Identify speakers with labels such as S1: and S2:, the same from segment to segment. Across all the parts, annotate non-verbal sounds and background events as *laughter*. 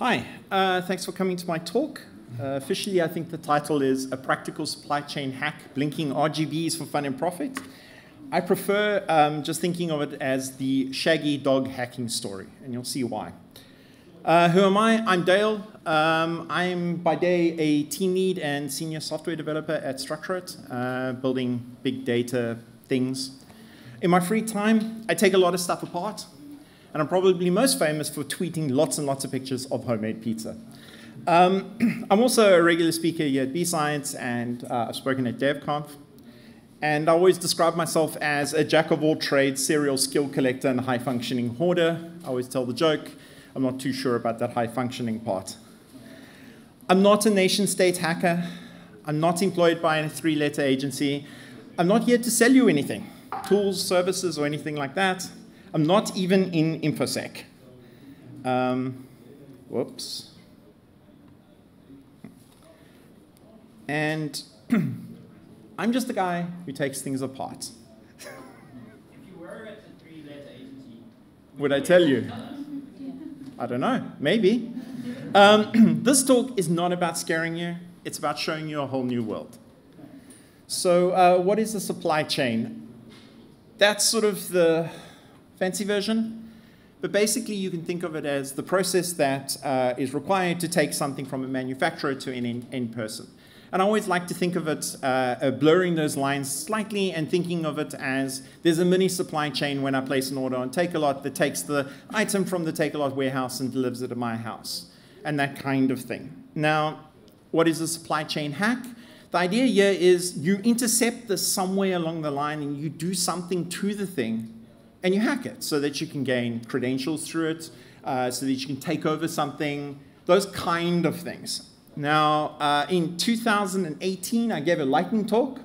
S1: Hi, uh, thanks for coming to my talk. Uh, officially, I think the title is A Practical Supply Chain Hack Blinking RGBs for Fun and Profit. I prefer um, just thinking of it as the shaggy dog hacking story, and you'll see why. Uh, who am I? I'm Dale. Um, I'm by day a team lead and senior software developer at Structurate, uh, building big data things. In my free time, I take a lot of stuff apart, and I'm probably most famous for tweeting lots and lots of pictures of homemade pizza. Um, *clears throat* I'm also a regular speaker here at B-Science, and uh, I've spoken at DevConf. And I always describe myself as a jack of all trades, serial skill collector, and high functioning hoarder. I always tell the joke. I'm not too sure about that high functioning part. I'm not a nation state hacker. I'm not employed by a three letter agency. I'm not here to sell you anything, tools, services, or anything like that. I'm not even in InfoSec. Um, whoops. And *clears throat* I'm just the guy who takes things apart. *laughs*
S2: if you were at a three-letter agency,
S1: would I tell you? I don't know. Maybe. Um, *clears throat* this talk is not about scaring you. It's about showing you a whole new world. So, uh, what is the supply chain? That's sort of the fancy version. But basically, you can think of it as the process that uh, is required to take something from a manufacturer to an end person. And I always like to think of it uh, uh, blurring those lines slightly and thinking of it as there's a mini supply chain when I place an order on Takealot that takes the item from the Takealot warehouse and delivers it to my house, and that kind of thing. Now, what is a supply chain hack? The idea here is you intercept this somewhere along the line and you do something to the thing and you hack it so that you can gain credentials through it, uh, so that you can take over something, those kind of things. Now, uh, in 2018, I gave a lightning talk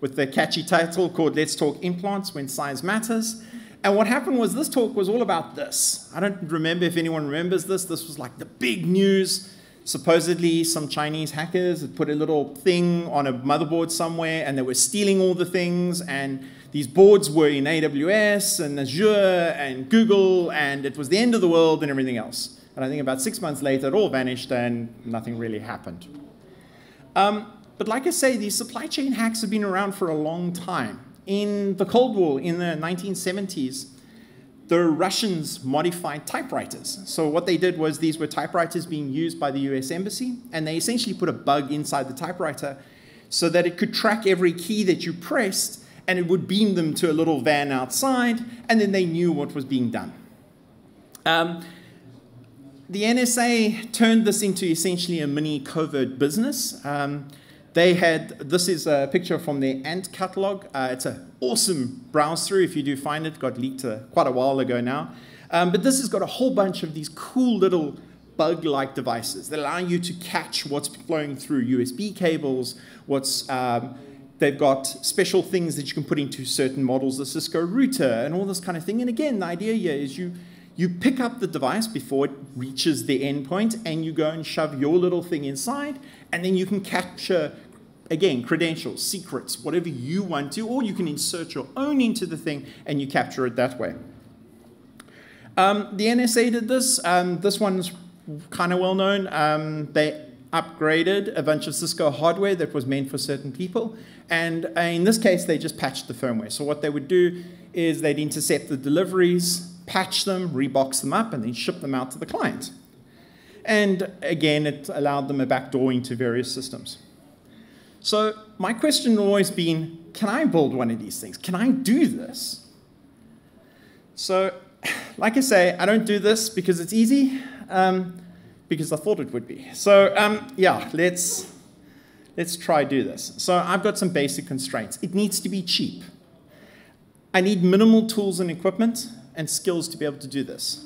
S1: with the catchy title called Let's Talk Implants When Size Matters. And what happened was this talk was all about this. I don't remember if anyone remembers this. This was like the big news. Supposedly, some Chinese hackers had put a little thing on a motherboard somewhere and they were stealing all the things. And these boards were in AWS and Azure and Google, and it was the end of the world and everything else. And I think about six months later, it all vanished and nothing really happened. Um, but like I say, these supply chain hacks have been around for a long time. In the Cold War, in the 1970s, the Russians modified typewriters. So what they did was these were typewriters being used by the US Embassy, and they essentially put a bug inside the typewriter so that it could track every key that you pressed, and it would beam them to a little van outside, and then they knew what was being done. Um, the NSA turned this into essentially a mini covert business. Um, they had, this is a picture from their Ant catalog. Uh, it's an awesome browse through if you do find it. Got leaked uh, quite a while ago now. Um, but this has got a whole bunch of these cool little bug-like devices that allow you to catch what's flowing through USB cables, what's um, They've got special things that you can put into certain models, the Cisco router, and all this kind of thing. And again, the idea here is you you pick up the device before it reaches the endpoint and you go and shove your little thing inside, and then you can capture, again, credentials, secrets, whatever you want to, or you can insert your own into the thing and you capture it that way. Um, the NSA did this. Um, this one's kind of well known. Um, they upgraded a bunch of Cisco hardware that was meant for certain people. And in this case, they just patched the firmware. So what they would do is they'd intercept the deliveries, patch them, rebox them up, and then ship them out to the client. And again, it allowed them a backdoor into various systems. So my question always been, can I build one of these things? Can I do this? So, *sighs* like I say, I don't do this because it's easy, um, because I thought it would be. So um, yeah, let's, let's try do this. So I've got some basic constraints. It needs to be cheap. I need minimal tools and equipment and skills to be able to do this.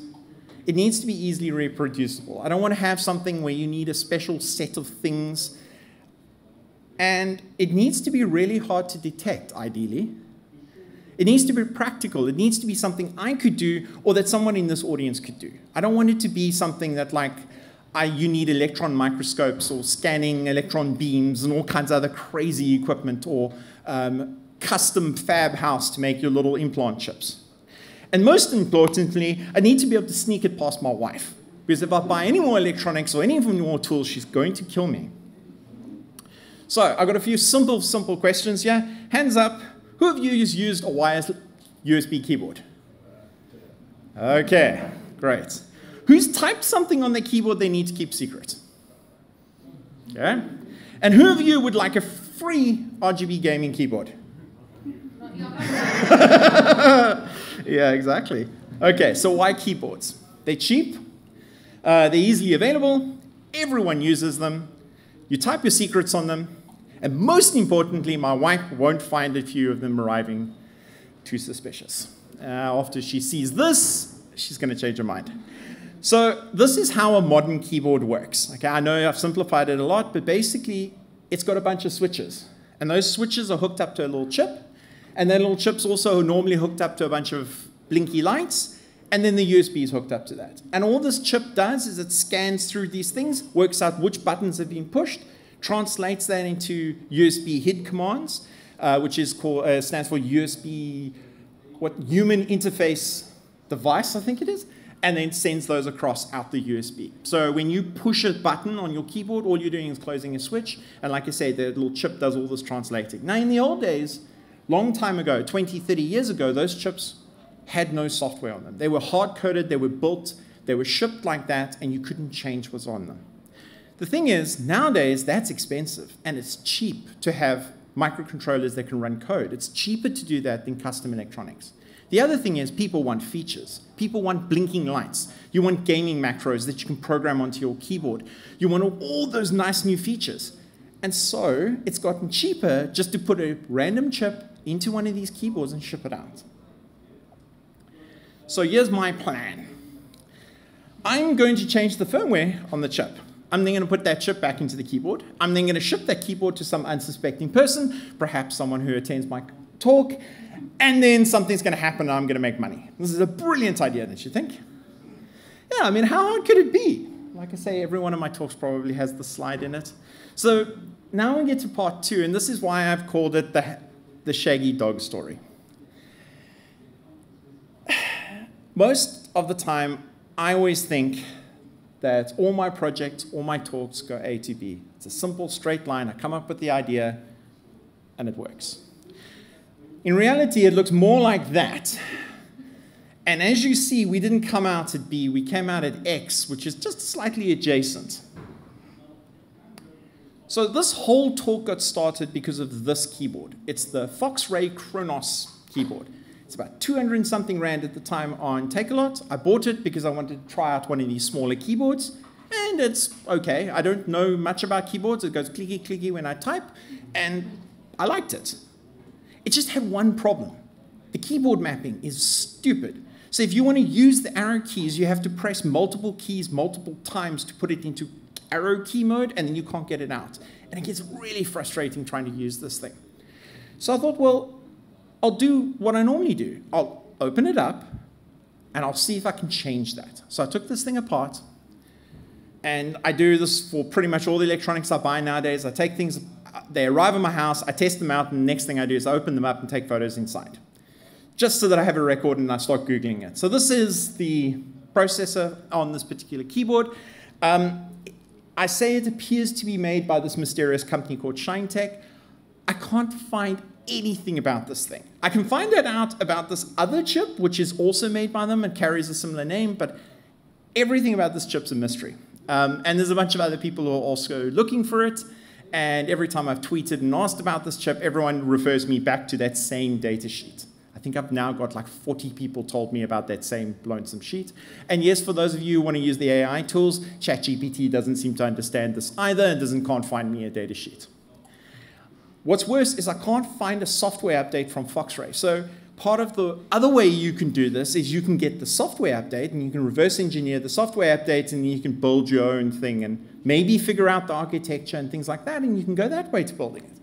S1: It needs to be easily reproducible. I don't want to have something where you need a special set of things. And it needs to be really hard to detect, ideally. It needs to be practical. It needs to be something I could do or that someone in this audience could do. I don't want it to be something that, like, I, you need electron microscopes or scanning electron beams and all kinds of other crazy equipment or um, custom fab house to make your little implant chips. And most importantly, I need to be able to sneak it past my wife Because if I buy any more electronics or any more tools, she's going to kill me. So I've got a few simple, simple questions here. Hands up. Who of you has used a wireless USB keyboard? Okay, great. Who's typed something on their keyboard they need to keep secret? Okay. And who of you would like a free RGB gaming keyboard? *laughs* yeah, exactly. Okay, so why keyboards? They're cheap, uh, they're easily available, everyone uses them, you type your secrets on them, and most importantly, my wife won't find a few of them arriving too suspicious. Uh, after she sees this, she's going to change her mind. So this is how a modern keyboard works. Okay, I know I've simplified it a lot, but basically it's got a bunch of switches. And those switches are hooked up to a little chip. And that little chip's also normally hooked up to a bunch of blinky lights. And then the USB is hooked up to that. And all this chip does is it scans through these things, works out which buttons have been pushed, translates that into USB HID commands, uh, which is called, uh, stands for USB, what, Human Interface Device, I think it is and then sends those across out the USB. So when you push a button on your keyboard, all you're doing is closing a switch. And like I said, the little chip does all this translating. Now, in the old days, long time ago, 20, 30 years ago, those chips had no software on them. They were hard coded, they were built, they were shipped like that, and you couldn't change what's on them. The thing is, nowadays, that's expensive, and it's cheap to have microcontrollers that can run code. It's cheaper to do that than custom electronics. The other thing is people want features. People want blinking lights. You want gaming macros that you can program onto your keyboard. You want all those nice new features. And so it's gotten cheaper just to put a random chip into one of these keyboards and ship it out. So here's my plan. I'm going to change the firmware on the chip. I'm then going to put that chip back into the keyboard. I'm then going to ship that keyboard to some unsuspecting person, perhaps someone who attends my talk, and then something's going to happen and I'm going to make money. This is a brilliant idea, don't you think? Yeah, I mean, how hard could it be? Like I say, every one of my talks probably has the slide in it. So now we get to part two, and this is why I've called it the, the Shaggy Dog story. *sighs* Most of the time, I always think that all my projects, all my talks go A to B. It's a simple, straight line. I come up with the idea, and it works. In reality, it looks more like that. And as you see, we didn't come out at B, we came out at X, which is just slightly adjacent. So this whole talk got started because of this keyboard. It's the Foxray Kronos keyboard. It's about 200 and something rand at the time on Takealot. I bought it because I wanted to try out one of these smaller keyboards. And it's okay. I don't know much about keyboards. It goes clicky clicky when I type. And I liked it. It just had one problem. The keyboard mapping is stupid. So if you want to use the arrow keys, you have to press multiple keys multiple times to put it into arrow key mode, and then you can't get it out. And it gets really frustrating trying to use this thing. So I thought, well, I'll do what I normally do. I'll open it up, and I'll see if I can change that. So I took this thing apart, and I do this for pretty much all the electronics I buy nowadays. I take things they arrive at my house, I test them out, and the next thing I do is I open them up and take photos inside. Just so that I have a record and I start Googling it. So this is the processor on this particular keyboard. Um, I say it appears to be made by this mysterious company called ShineTech. I can't find anything about this thing. I can find that out about this other chip, which is also made by them and carries a similar name, but everything about this chip's a mystery. Um, and there's a bunch of other people who are also looking for it. And every time I've tweeted and asked about this chip, everyone refers me back to that same data sheet. I think I've now got like 40 people told me about that same lonesome sheet. And yes, for those of you who want to use the AI tools, ChatGPT doesn't seem to understand this either and doesn't can't find me a data sheet. What's worse is I can't find a software update from Foxray. So part of the other way you can do this is you can get the software update and you can reverse engineer the software update and you can build your own thing and maybe figure out the architecture and things like that and you can go that way to building it.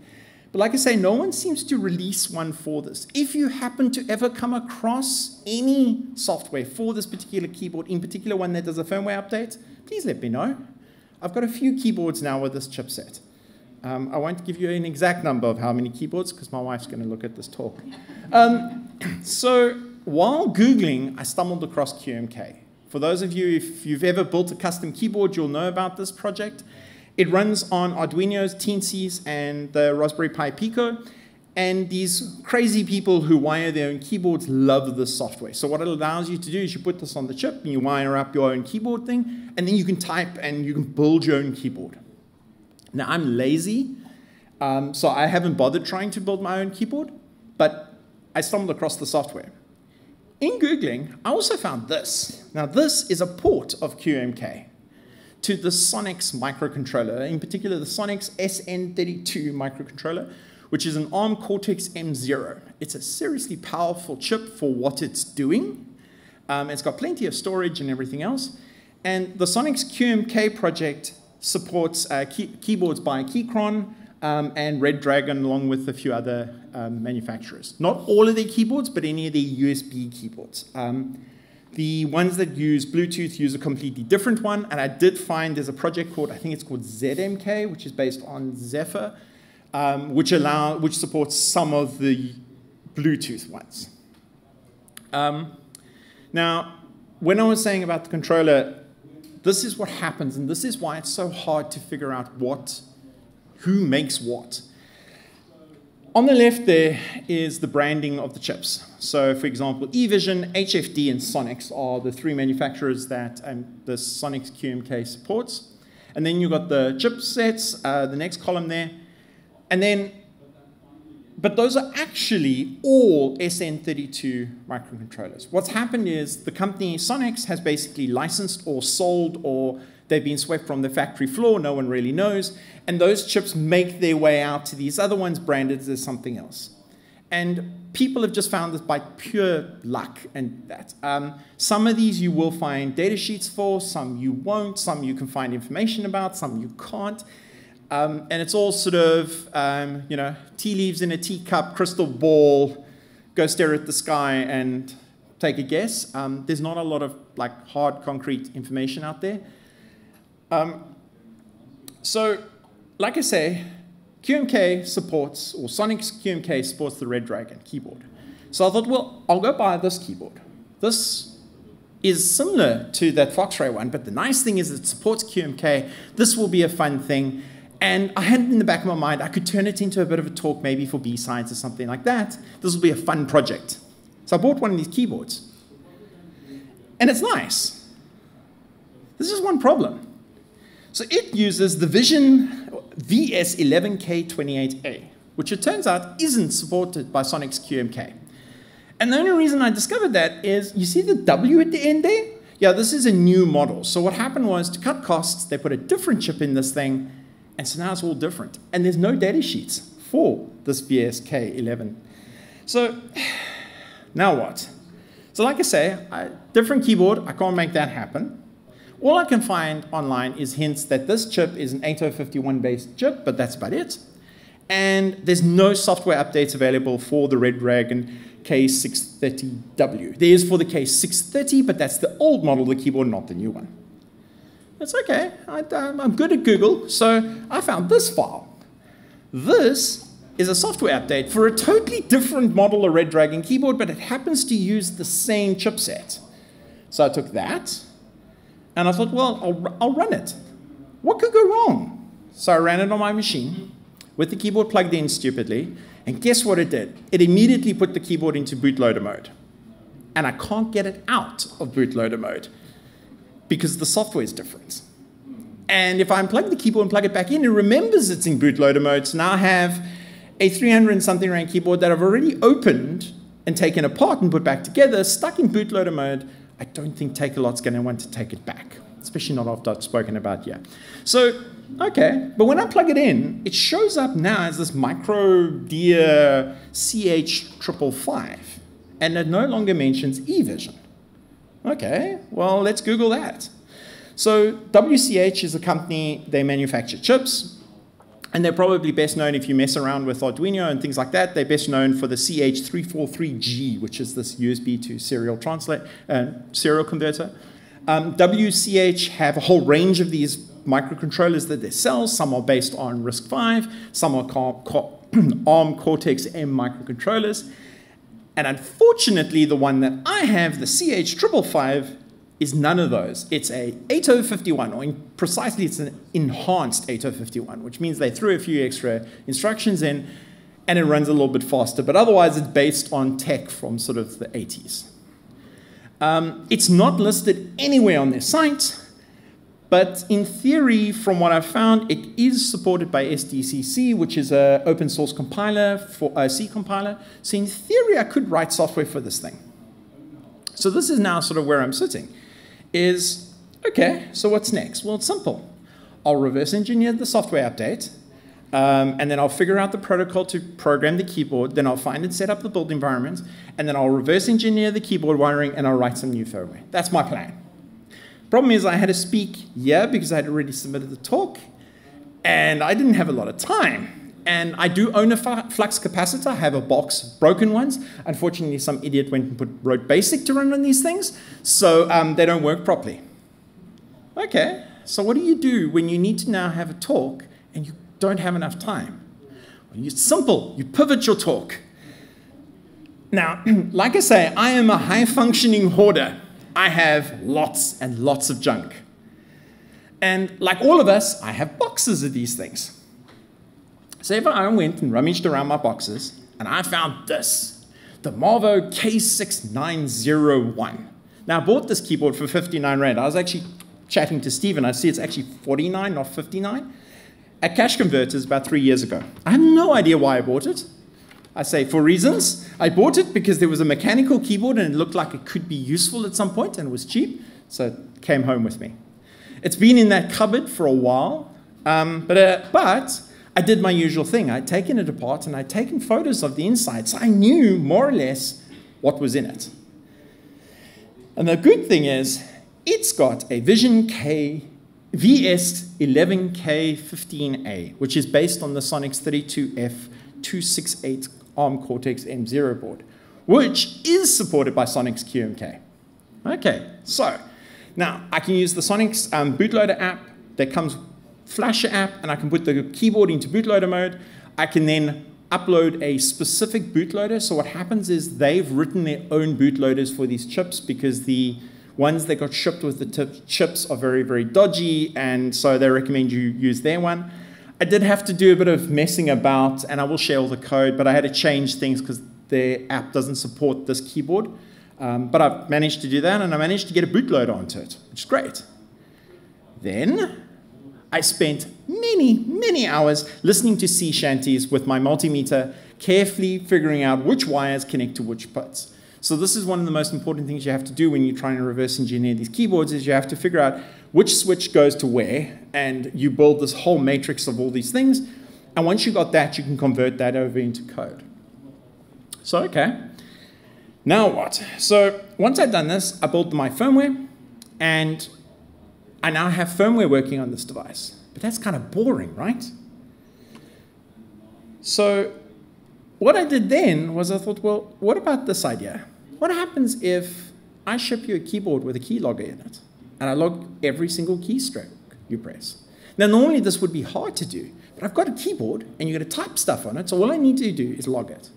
S1: But like I say, no one seems to release one for this. If you happen to ever come across any software for this particular keyboard, in particular one that does a firmware update, please let me know. I've got a few keyboards now with this chipset. Um, I won't give you an exact number of how many keyboards because my wife's going to look at this talk. Um, *clears throat* so while Googling, I stumbled across QMK. For those of you, if you've ever built a custom keyboard, you'll know about this project. It runs on Arduino's, Teensy's, and the Raspberry Pi Pico. And these crazy people who wire their own keyboards love this software. So what it allows you to do is you put this on the chip and you wire up your own keyboard thing, and then you can type and you can build your own keyboard. Now, I'm lazy, um, so I haven't bothered trying to build my own keyboard, but I stumbled across the software. In Googling, I also found this. Now, this is a port of QMK to the Sonix microcontroller, in particular the Sonix SN32 microcontroller, which is an ARM Cortex M0. It's a seriously powerful chip for what it's doing. Um, it's got plenty of storage and everything else. And the Sonix QMK project supports uh, key keyboards by Keychron um, and Red Dragon, along with a few other um, manufacturers. Not all of their keyboards, but any of their USB keyboards. Um, the ones that use Bluetooth use a completely different one, and I did find there's a project called, I think it's called ZMK, which is based on Zephyr, um, which allow which supports some of the Bluetooth ones. Um, now, when I was saying about the controller, this is what happens, and this is why it's so hard to figure out what, who makes what. On the left there is the branding of the chips. So for example, eVision, HFD, and Sonics are the three manufacturers that um, the Sonics QMK supports. And then you've got the chipsets, uh, the next column there, and then, but those are actually all SN32 microcontrollers. What's happened is the company Sonics has basically licensed or sold or they've been swept from the factory floor, no one really knows, and those chips make their way out to these other ones branded as something else. And people have just found this by pure luck and that. Um, some of these you will find data sheets for, some you won't, some you can find information about, some you can't. Um, and it's all sort of, um, you know, tea leaves in a teacup, crystal ball, go stare at the sky and take a guess. Um, there's not a lot of like hard, concrete information out there. Um, so, like I say, QMK supports, or Sonix QMK supports the Red Dragon keyboard. So I thought, well, I'll go buy this keyboard. This is similar to that Foxray one, but the nice thing is it supports QMK. This will be a fun thing. And I had it in the back of my mind, I could turn it into a bit of a talk maybe for B-sides or something like that. This will be a fun project. So I bought one of these keyboards. And it's nice. There's just one problem. So it uses the Vision VS11K28A, which it turns out isn't supported by Sonix QMK. And the only reason I discovered that is, you see the W at the end there? Yeah, this is a new model. So what happened was, to cut costs, they put a different chip in this thing, and so now it's all different. And there's no data sheets for this VSK11. So *sighs* now what? So like I say, I, different keyboard, I can't make that happen. All I can find online is hints that this chip is an 8051 based chip, but that's about it. And there's no software updates available for the Red Dragon K630W. There is for the K630, but that's the old model of the keyboard, not the new one. That's okay. I, am good at Google, so I found this file. This is a software update for a totally different model of Red Dragon keyboard, but it happens to use the same chipset. So I took that, and I thought, well, I'll, I'll run it. What could go wrong? So I ran it on my machine with the keyboard plugged in stupidly, and guess what it did? It immediately put the keyboard into bootloader mode. And I can't get it out of bootloader mode because the software is different. And if I unplug the keyboard and plug it back in, it remembers it's in bootloader mode. So now I have a 300 and something rand keyboard that I've already opened and taken apart and put back together, stuck in bootloader mode. I don't think Takealot's going to want to take it back, especially not after I've spoken about yet. So, okay, but when I plug it in, it shows up now as this micro dear CH555, and it no longer mentions eVision. Okay, well, let's Google that. So WCH is a company, they manufacture chips, and they're probably best known if you mess around with Arduino and things like that. They're best known for the CH343G, which is this USB to serial translate uh, serial converter. Um, WCH have a whole range of these microcontrollers that they sell. Some are based on RISC-V, some are *clears throat* ARM Cortex-M microcontrollers. And unfortunately, the one that I have, the CH555, is none of those. It's a 8051, or precisely it's an enhanced 8051, which means they threw a few extra instructions in and it runs a little bit faster. But otherwise, it's based on tech from sort of the 80s. Um, it's not listed anywhere on their site, but in theory, from what I've found, it is supported by SDCC, which is an open source compiler for a C compiler. So in theory, I could write software for this thing. So this is now sort of where I'm sitting. Is okay. So what's next? Well, it's simple. I'll reverse engineer the software update, um, and then I'll figure out the protocol to program the keyboard. Then I'll find and set up the build environment, and then I'll reverse engineer the keyboard wiring, and I'll write some new firmware. That's my plan. Problem is, I had to speak yeah, because I had already submitted the talk, and I didn't have a lot of time. And I do own a flux capacitor. I have a box broken ones. Unfortunately, some idiot went and put, wrote BASIC to run on these things, so um, they don't work properly. Okay, so what do you do when you need to now have a talk and you don't have enough time? Well, it's simple. You pivot your talk. Now, *clears throat* like I say, I am a high functioning hoarder. I have lots and lots of junk. And like all of us, I have boxes of these things. So if I went and rummaged around my boxes and I found this, the Marvo K6901. Now I bought this keyboard for 59 Rand. I was actually chatting to Stephen. I see it's actually 49, not 59. At Cash Converters about three years ago. I have no idea why I bought it. I say for reasons. I bought it because there was a mechanical keyboard and it looked like it could be useful at some point and it was cheap, so it came home with me. It's been in that cupboard for a while, um, but, uh, but I did my usual thing. I'd taken it apart and I'd taken photos of the inside, so I knew more or less what was in it. And the good thing is, it's got a Vision K VS11K15A, which is based on the Sonix 32F268 ARM Cortex M0 board, which is supported by Sonix QMK. Okay, so now I can use the Sonix um, bootloader app that comes Flasher app, and I can put the keyboard into bootloader mode. I can then upload a specific bootloader. So what happens is they've written their own bootloaders for these chips because the ones that got shipped with the chips are very, very dodgy, and so they recommend you use their one. I did have to do a bit of messing about, and I will share all the code, but I had to change things because their app doesn't support this keyboard. Um, but I've managed to do that, and I managed to get a bootloader onto it, which is great. Then I spent many, many hours listening to sea shanties with my multimeter, carefully figuring out which wires connect to which puts. So this is one of the most important things you have to do when you're trying to reverse engineer these keyboards is you have to figure out which switch goes to where, and you build this whole matrix of all these things. And once you got that, you can convert that over into code. So, okay. Now what? So once I'd done this, I built my firmware, and I now have firmware working on this device. But that's kind of boring, right? So what I did then was I thought, well, what about this idea? What happens if I ship you a keyboard with a keylogger in it, and I log every single keystroke you press? Now, normally this would be hard to do, but I've got a keyboard, and you're going to type stuff on it, so all I need to do is log it.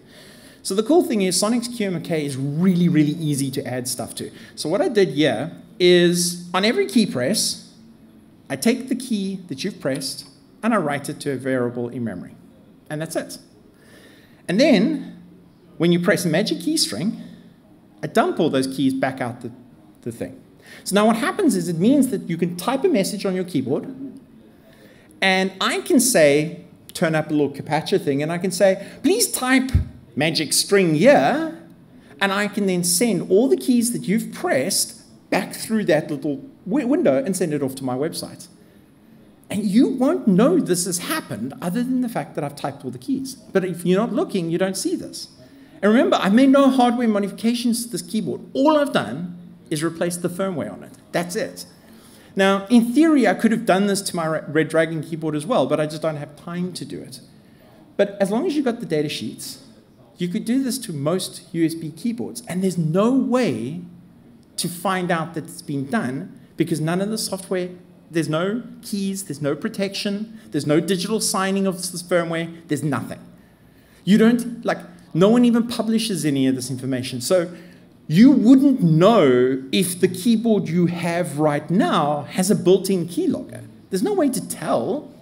S1: So the cool thing is Sonix QMK is really, really easy to add stuff to. So what I did here is on every key press, I take the key that you've pressed and I write it to a variable in memory. And that's it. And then, when you press a magic key string, I dump all those keys back out the, the thing. So now what happens is it means that you can type a message on your keyboard, and I can say, turn up a little CAPTCHA thing, and I can say, please type magic string here, and I can then send all the keys that you've pressed back through that little window and send it off to my website. And you won't know this has happened other than the fact that I've typed all the keys. But if you're not looking, you don't see this. And remember, I made no hardware modifications to this keyboard. All I've done is replace the firmware on it. That's it. Now, in theory, I could have done this to my Red Dragon keyboard as well, but I just don't have time to do it. But as long as you've got the data sheets, you could do this to most USB keyboards. And there's no way to find out that it's been done because none of the software, there's no keys, there's no protection, there's no digital signing of this firmware, there's nothing. You don't, like, no one even publishes any of this information. So you wouldn't know if the keyboard you have right now has a built-in keylogger. There's no way to tell.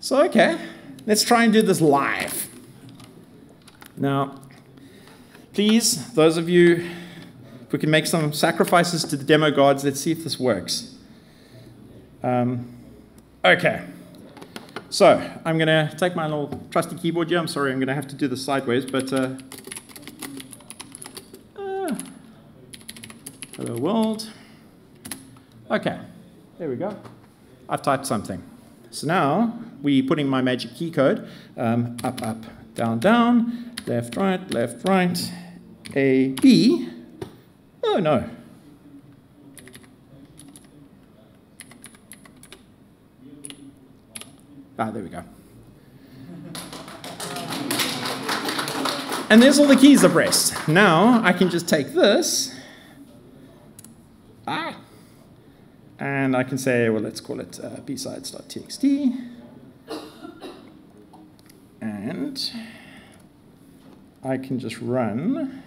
S1: So, okay, let's try and do this live. Now, please, those of you, if we can make some sacrifices to the demo gods, let's see if this works. Um, okay. So, I'm going to take my little trusty keyboard here. I'm sorry, I'm going to have to do this sideways, but uh, Hello world. Okay, there we go. I've typed something. So now we put in my magic key code. Um, up, up, down, down, left, right, left, right, A, B. Oh no. Ah, there we go. And there's all the keys pressed. Now I can just take this ah, and I can say, well, let's call it uh, bsides.txt. And I can just run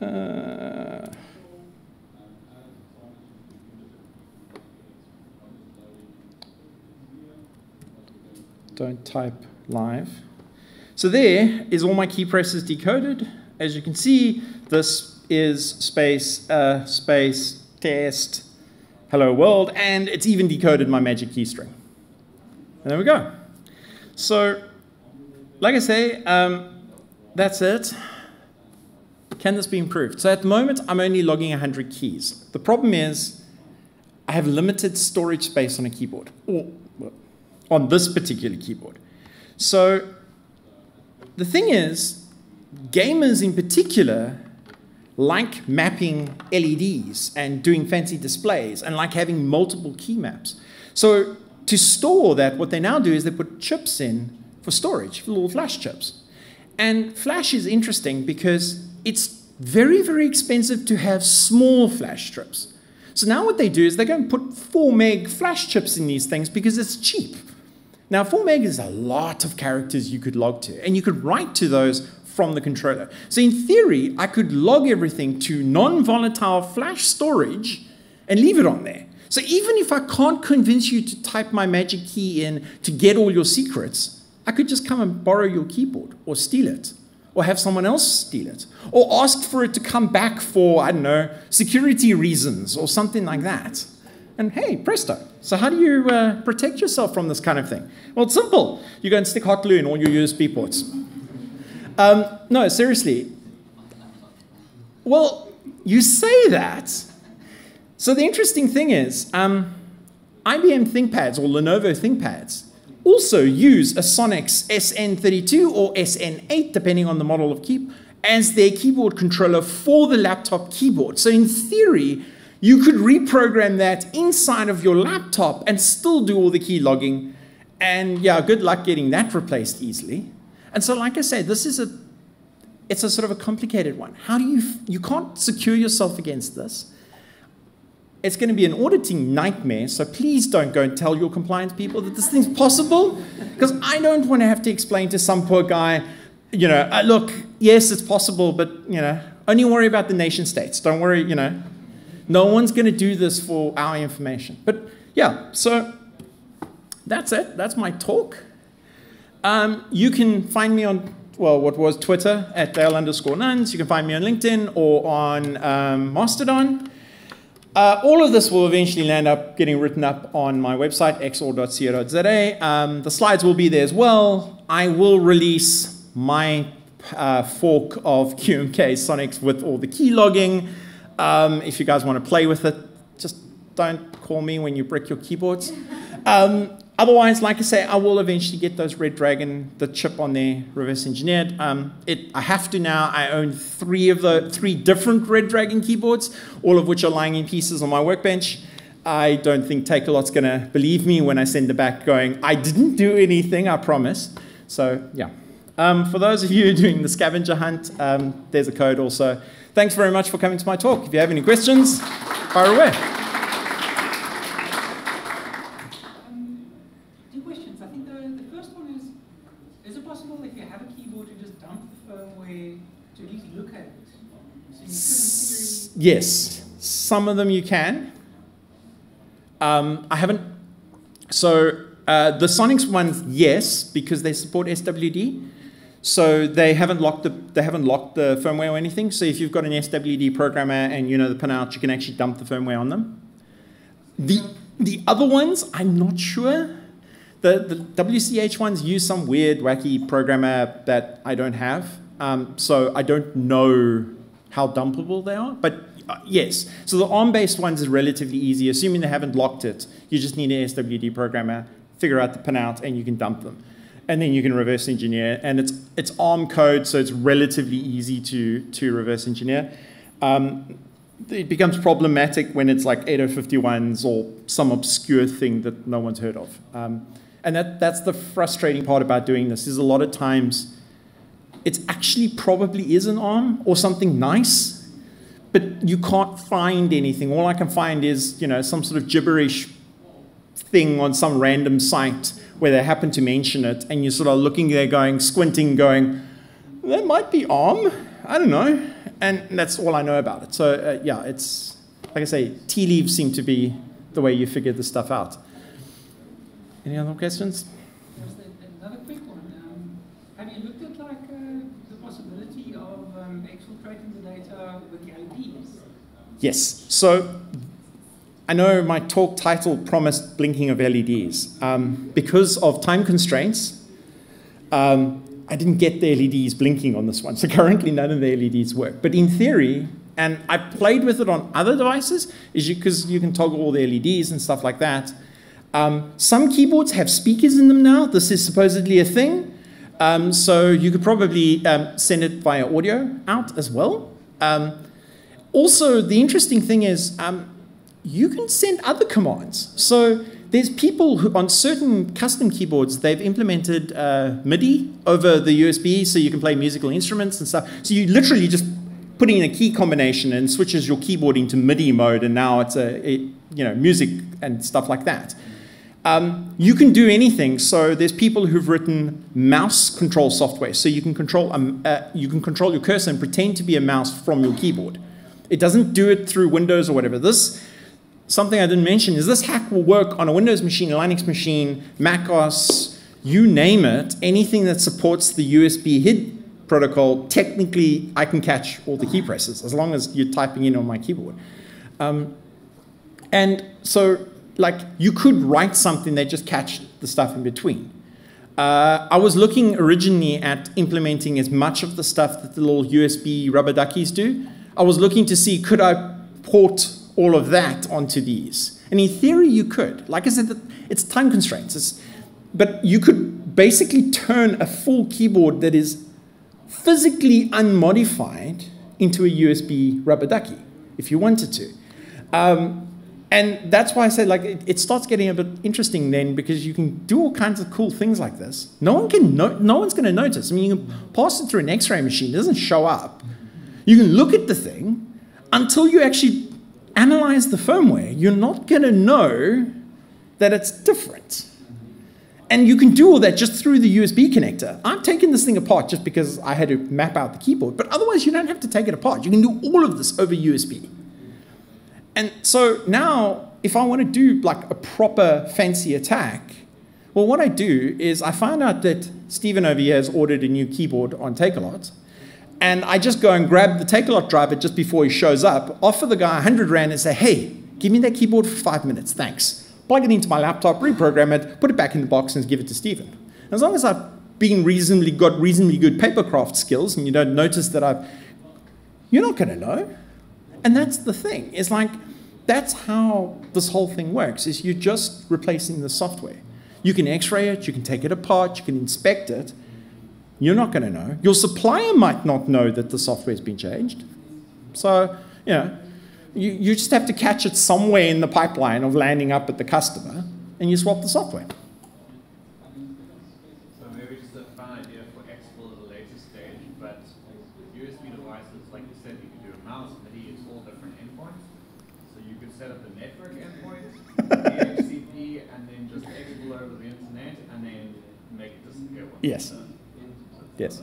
S1: uh, don't type live. So there is all my key presses decoded. As you can see, this is space, uh, space, test, hello world, and it's even decoded my magic key string. And there we go. So, like I say, um, that's it. Can this be improved? So at the moment, I'm only logging 100 keys. The problem is I have limited storage space on a keyboard, or on this particular keyboard. So the thing is, gamers in particular like mapping LEDs and doing fancy displays and like having multiple key maps. So to store that, what they now do is they put chips in for storage, little flash chips. And flash is interesting because it's very, very expensive to have small flash strips. So now what they do is they go and put 4 meg flash chips in these things because it's cheap. Now, 4 meg is a lot of characters you could log to, and you could write to those from the controller. So in theory, I could log everything to non-volatile flash storage and leave it on there. So even if I can't convince you to type my magic key in to get all your secrets, I could just come and borrow your keyboard or steal it or have someone else steal it or ask for it to come back for, I don't know, security reasons or something like that. And hey, presto. So how do you uh, protect yourself from this kind of thing? Well, it's simple. You go and stick hot glue in all your USB ports. Um, no, seriously. Well, you say that. So the interesting thing is, um, IBM ThinkPads or Lenovo ThinkPads also use a Sonix SN32 or SN8, depending on the model of keyboard, as their keyboard controller for the laptop keyboard. So in theory, you could reprogram that inside of your laptop and still do all the key logging. And yeah, good luck getting that replaced easily. And so, like I said, this is a it's a sort of a complicated one. How do you you can't secure yourself against this? It's going to be an auditing nightmare. So please don't go and tell your compliance people that this thing's possible, because I don't want to have to explain to some poor guy, you know, uh, look, yes, it's possible, but you know, only worry about the nation states. Don't worry, you know, no one's going to do this for our information. But yeah, so that's it. That's my talk. Um, you can find me on, well, what was Twitter at Dale underscore nuns. You can find me on LinkedIn or on um, Mastodon. Uh, all of this will eventually land up getting written up on my website, xor.co.za. Um, the slides will be there as well. I will release my uh, fork of QMK Sonics with all the key logging. Um, if you guys want to play with it, just don't call me when you break your keyboards. Um, otherwise, like I say, I will eventually get those Red Dragon, the chip on there, reverse engineered. Um, it, I have to now. I own three of the three different Red Dragon keyboards, all of which are lying in pieces on my workbench. I don't think Takealot's going to believe me when I send it back going, I didn't do anything, I promise. So, yeah. Um, for those of you *laughs* doing the scavenger hunt, um, there's a code also. Thanks very much for coming to my talk. If you have any questions, fire away.
S3: two questions. I think the, the first one is, is it possible if you have a keyboard to just dump the firmware to at least look at it? So
S1: yes, some of them you can. Um, I haven't, so uh, the Sonics ones, yes, because they support SWD. So they haven't locked the they haven't locked the firmware or anything. So if you've got an SWD programmer and you know the pinout, you can actually dump the firmware on them. The the other ones, I'm not sure. The the WCH ones use some weird wacky programmer that I don't have. Um, so I don't know how dumpable they are. But uh, yes, so the ARM-based ones is relatively easy. Assuming they haven't locked it, you just need an SWD programmer, figure out the pinout, and you can dump them and then you can reverse engineer. And it's it's ARM code, so it's relatively easy to to reverse engineer. Um, it becomes problematic when it's like 8051s or some obscure thing that no one's heard of. Um, and that, that's the frustrating part about doing this is a lot of times it actually probably is an ARM or something nice, but you can't find anything. All I can find is you know some sort of gibberish thing on some random site where they happen to mention it, and you're sort of looking there going, squinting, going, that might be ARM. I don't know. And that's all I know about it. So, uh, yeah, it's, like I say, tea leaves seem to be the way you figure this stuff out. Any other questions?
S3: Another quick one. Um, have you looked at like uh, the possibility of um, exfiltrating the data with the LEDs?
S1: Yes. So I know my talk title promised blinking of LEDs. Um, because of time constraints, um, I didn't get the LEDs blinking on this one. So currently none of the LEDs work. But in theory, and I played with it on other devices, is because you, you, can toggle all the LEDs and stuff like that. Um, some keyboards have speakers in them now. This is supposedly a thing. Um, so you could probably um, send it via audio out as well. Um, also, the interesting thing is, um, you can send other commands. So there's people who, on certain custom keyboards, they've implemented uh, MIDI over the USB so you can play musical instruments and stuff. So you literally just put in a key combination and switches your keyboard into MIDI mode, and now it's a, a you know music and stuff like that. Um, you can do anything. So there's people who've written mouse control software, so you can control uh, you can control your cursor and pretend to be a mouse from your keyboard. It doesn't do it through Windows or whatever. This something I didn't mention is this hack will work on a Windows machine, a Linux machine, Mac OS, you name it, anything that supports the USB HID protocol, technically I can catch all the key presses as long as you're typing in on my keyboard. Um, and so like you could write something that just catch the stuff in between. Uh, I was looking originally at implementing as much of the stuff that the little USB rubber duckies do. I was looking to see could I port all of that onto these. And in theory, you could. Like I said, it's time constraints. It's, but you could basically turn a full keyboard that is physically unmodified into a USB rubber ducky if you wanted to. Um, and that's why I say like it, it, starts getting a bit interesting then because you can do all kinds of cool things like this. No one can no, no one's going to notice. I mean, you can pass it through an X-ray machine; it doesn't show up. You can look at the thing until you actually analyze the firmware, you're not going to know that it's different. And you can do all that just through the USB connector. I've taken this thing apart just because I had to map out the keyboard, but otherwise you don't have to take it apart. You can do all of this over USB. And so now, if I want to do like a proper fancy attack, well, what I do is I find out that Stephen over here has ordered a new keyboard on Takealot, and I just go and grab the Takealot driver just before he shows up, offer the guy 100 Rand and say, hey, give me that keyboard for five minutes, thanks. Plug it into my laptop, reprogram it, put it back in the box and give it to Stephen. As long as I've been reasonably, got reasonably good papercraft skills and you don't notice that I've, you're not gonna know. And that's the thing, it's like, that's how this whole thing works, is you're just replacing the software. You can x-ray it, you can take it apart, you can inspect it, you're not going to know. Your supplier might not know that the software's been changed. So, you know, you, you just have to catch it somewhere in the pipeline of landing up at the customer and you swap the software.
S4: So maybe just a fun idea for export at a later stage, but USB devices, like you said, you can do a mouse, MIDI, it's all different endpoints. So you could set up the network endpoint, DHCP, and then just export over the internet and then make it disappear.
S1: Yes. Yes.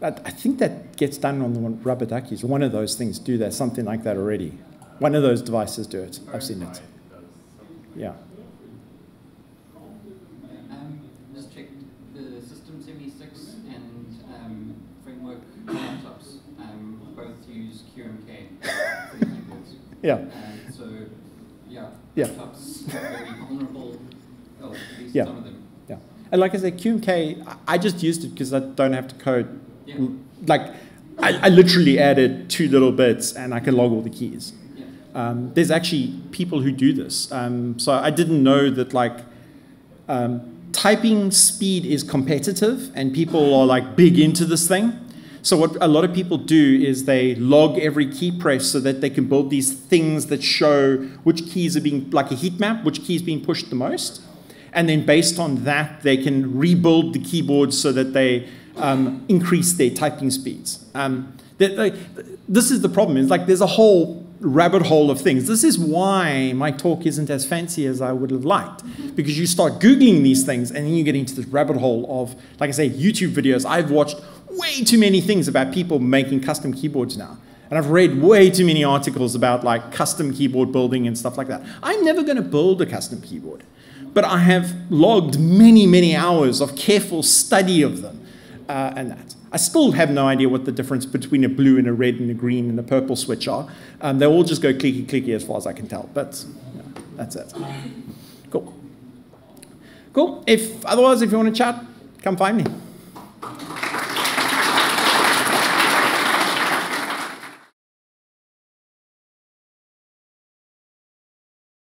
S1: But I think that gets done on the one, rubber duckies. One of those things do that, something like that already. One of those devices do it. I've seen it. Yeah.
S5: Um, just checked the System 76 and um, Framework laptops um, both use QMK *laughs* for the keyboards.
S1: Yeah.
S5: Yeah,
S1: Yeah.
S5: laptops very vulnerable.
S1: Yeah.
S5: some of them.
S1: Yeah. And like I said, QMK, I- I just used it because I don't have to code.
S5: Yeah.
S1: Like, I, I literally added two little bits and I can log all the keys.
S5: Yeah.
S1: Um, there's actually people who do this. Um, so I didn't know that like um, typing speed is competitive and people are like big into this thing. So what a lot of people do is they log every key press so that they can build these things that show which keys are being like a heat map, which key is being pushed the most. And then based on that, they can rebuild the keyboard so that they um, increase their typing speeds. Um, that, like, this is the problem. Is like there's a whole rabbit hole of things. This is why my talk isn't as fancy as I would have liked, because you start googling these things and then you get into this rabbit hole of, like I say, YouTube videos. I've watched way too many things about people making custom keyboards now. And I've read way too many articles about like custom keyboard building and stuff like that. I'm never going to build a custom keyboard, but I have logged many, many hours of careful study of them uh, and that. I still have no idea what the difference between a blue and a red and a green and a purple switch are. Um, they all just go clicky clicky as far as I can tell, but that's it. Cool. Cool. If otherwise, if you want to chat, come find me.